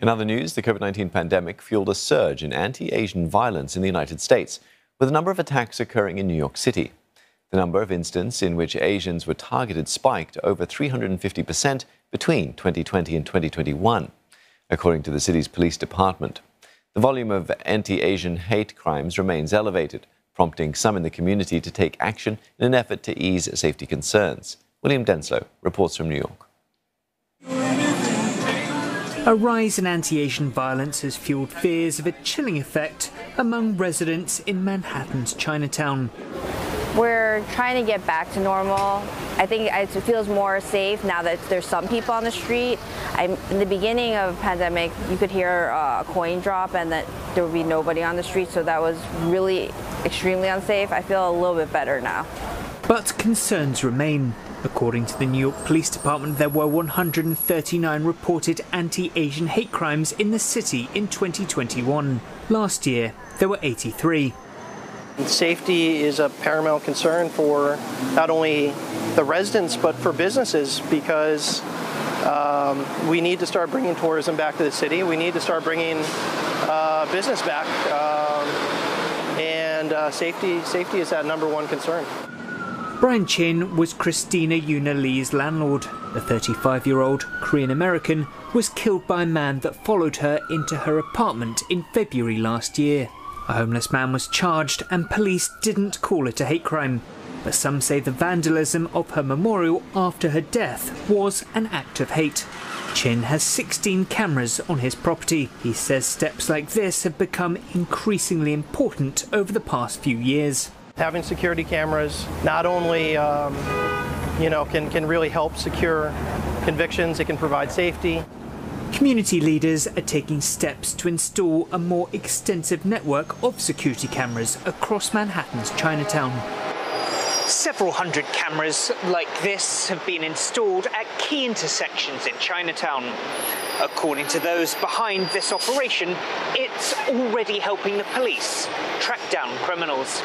In other news, the COVID 19 pandemic fueled a surge in anti Asian violence in the United States, with a number of attacks occurring in New York City. The number of incidents in which Asians were targeted spiked over 350% between 2020 and 2021, according to the city's police department. The volume of anti Asian hate crimes remains elevated, prompting some in the community to take action in an effort to ease safety concerns. William Denselow reports from New York. A rise in anti Asian violence has fueled fears of a chilling effect among residents in Manhattan's Chinatown. We're trying to get back to normal. I think it feels more safe now that there's some people on the street. I, in the beginning of pandemic, you could hear uh, a coin drop and that there would be nobody on the street, so that was really extremely unsafe. I feel a little bit better now. But concerns remain. According to the New York Police Department, there were 139 reported anti Asian hate crimes in the city in 2021. Last year, there were 83. Safety is a paramount concern for not only the residents but for businesses because um, we need to start bringing tourism back to the city. We need to start bringing uh, business back, um, and uh, safety safety is that number one concern. Brian Chin was Christina Yuna Lee's landlord. The 35 year old Korean American was killed by a man that followed her into her apartment in February last year. A homeless man was charged, and police didn't call it a hate crime. But some say the vandalism of her memorial after her death was an act of hate. Chin has 16 cameras on his property. He says steps like this have become increasingly important over the past few years having security cameras not only um, you know can, can really help secure convictions, it can provide safety. Community leaders are taking steps to install a more extensive network of security cameras across Manhattan's Chinatown. Several hundred cameras like this have been installed at key intersections in Chinatown. According to those behind this operation, it's already helping the police track down criminals.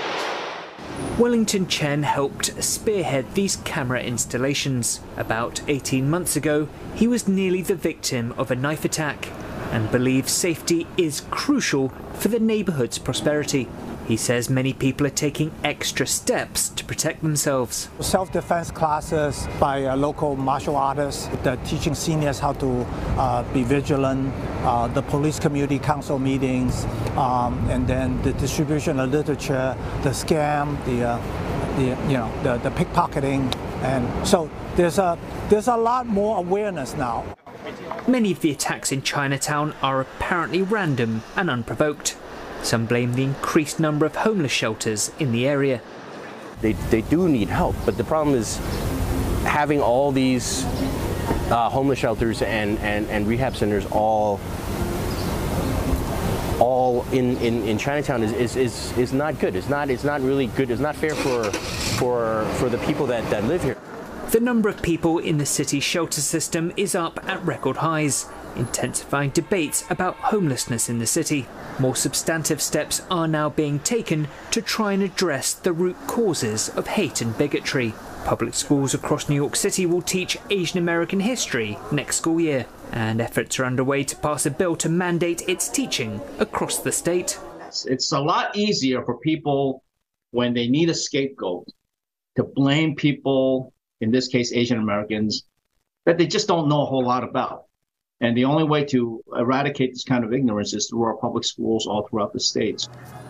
Wellington Chen helped spearhead these camera installations. About 18 months ago, he was nearly the victim of a knife attack and believes safety is crucial for the neighbourhood's prosperity. He says many people are taking extra steps to protect themselves. Self-defense classes by uh, local martial artists, the teaching seniors how to uh, be vigilant, uh, the police community council meetings, um, and then the distribution of literature, the scam, the, uh, the you know, the, the pickpocketing, and so there's a there's a lot more awareness now. Many of the attacks in Chinatown are apparently random and unprovoked. Some blame the increased number of homeless shelters in the area. They, they do need help, but the problem is having all these uh, homeless shelters and, and, and rehab centers all all in, in, in Chinatown is, is, is, is not good. It's not, it's not really good. It's not fair for, for, for the people that, that live here. The number of people in the city's shelter system is up at record highs intensifying debates about homelessness in the city. More substantive steps are now being taken to try and address the root causes of hate and bigotry. Public schools across New York City will teach Asian American history next school year, and efforts are underway to pass a bill to mandate its teaching across the state. It's a lot easier for people when they need a scapegoat to blame people, in this case Asian Americans, that they just don't know a whole lot about. And the only way to eradicate this kind of ignorance is through our public schools all throughout the states.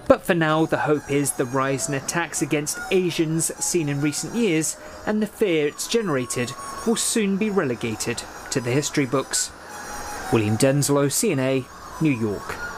But for now, the hope is the rise in attacks against Asians seen in recent years and the fear it's generated will soon be relegated to the history books. William Denselow, CNA, New York.